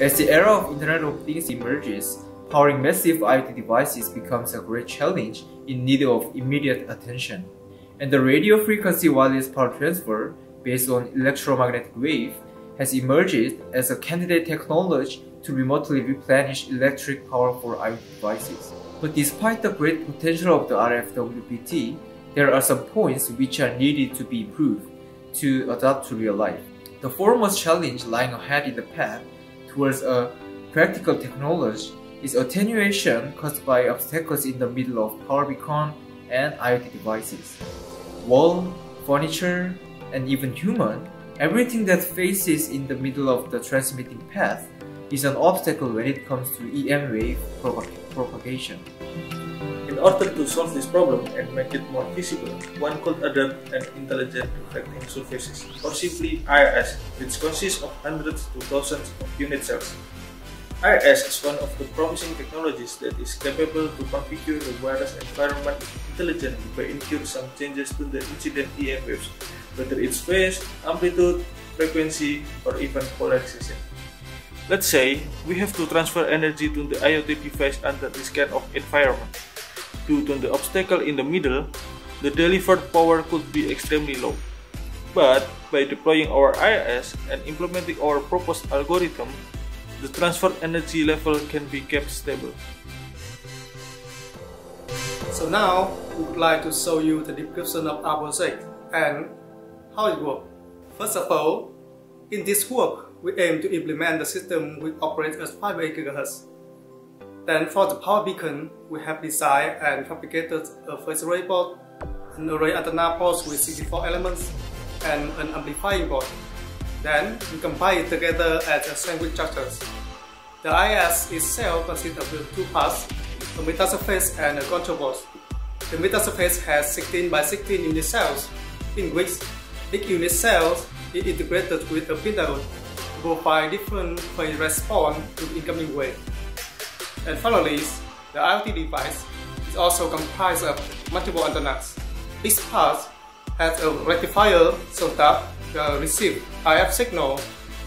As the era of Internet of Things emerges, powering massive IoT devices becomes a great challenge in need of immediate attention. And the radio frequency wireless power transfer based on electromagnetic wave has emerged as a candidate technology to remotely replenish electric power for IoT devices. But despite the great potential of the RFWPT, there are some points which are needed to be improved to adapt to real life. The foremost challenge lying ahead in the path towards a practical technology is attenuation caused by obstacles in the middle of power beacon and IoT devices. Wall, furniture, and even human, everything that faces in the middle of the transmitting path is an obstacle when it comes to EM wave propagation. In order to solve this problem and make it more feasible, one could adopt an intelligent reflecting surfaces, or simply IRS, which consists of hundreds to thousands of unit cells. IRS is one of the promising technologies that is capable to configure the wireless environment intelligently by incur some changes to the incident EM waves, whether it's phase, amplitude, frequency, or even polarization. Let's say we have to transfer energy to the IoT device under this kind of environment. Due to the obstacle in the middle, the delivered power could be extremely low. But by deploying our IRS and implementing our proposed algorithm, the transfer energy level can be kept stable. So now we would like to show you the description of our project and how it works. First of all, in this work, we aim to implement the system which operates at 5 GHz. Then for the power beacon, we have designed and fabricated a phase array board, an array antenna board with 64 elements, and an amplifying board. Then we combine it together as a sandwich structure. The IS itself consists of two parts, a metasurface and a control board. The metasurface has 16 by 16 unit cells, in which each unit cell is integrated with a PIN diode provide different phase response to incoming wave. And finally, the IoT device is also comprised of multiple antennas. Each part has a rectifier so that the received RF signal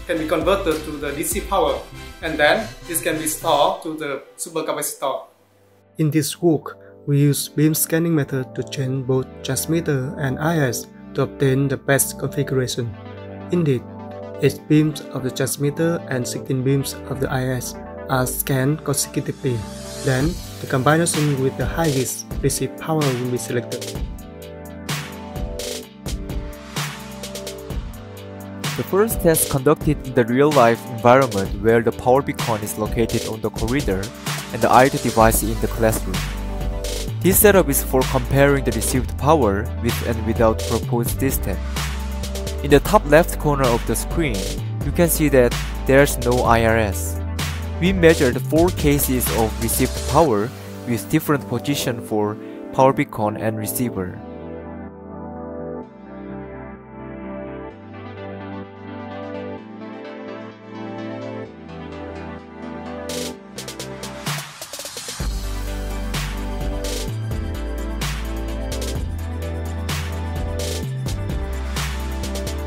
can be converted to the DC power and then this can be stored to the supercapacitor. In this work, we use beam scanning method to change both transmitter and IS to obtain the best configuration. Indeed, 8 beams of the transmitter and 16 beams of the IS are scanned consecutively. Then, the combination with the highest received power will be selected. The first test conducted in the real-life environment where the power beacon is located on the corridor and the IoT device in the classroom. This setup is for comparing the received power with and without proposed distance. In the top left corner of the screen, you can see that there's no IRS. We measured 4 cases of received power with different position for power beacon and receiver.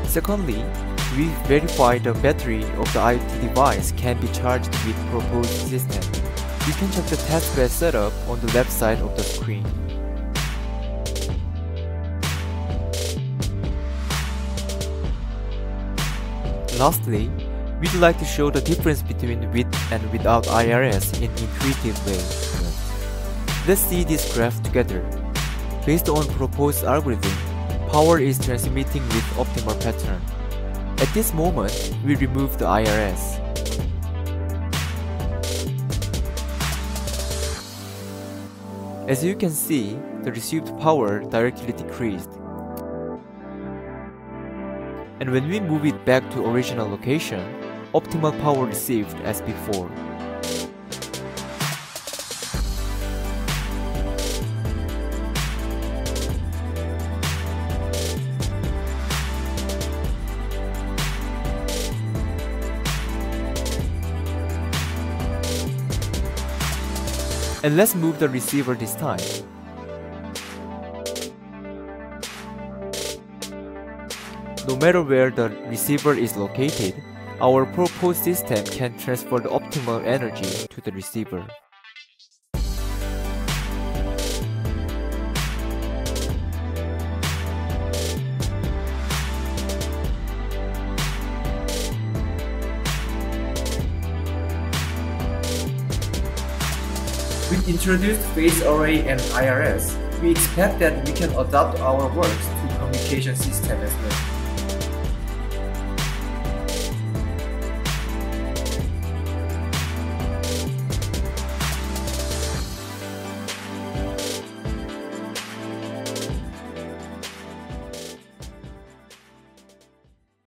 Secondly, we verify the battery of the IoT device can be charged with proposed system. You can check the testbed setup on the left side of the screen. Lastly, we'd like to show the difference between with and without IRS in intuitive way. Let's see this graph together. Based on proposed algorithm, power is transmitting with optimal pattern. At this moment, we remove the IRS. As you can see, the received power directly decreased. And when we move it back to original location, optimal power received as before. And let's move the receiver this time. No matter where the receiver is located, our proposed system can transfer the optimal energy to the receiver. Introduced phase array and IRS, we expect that we can adapt our works to communication system as well.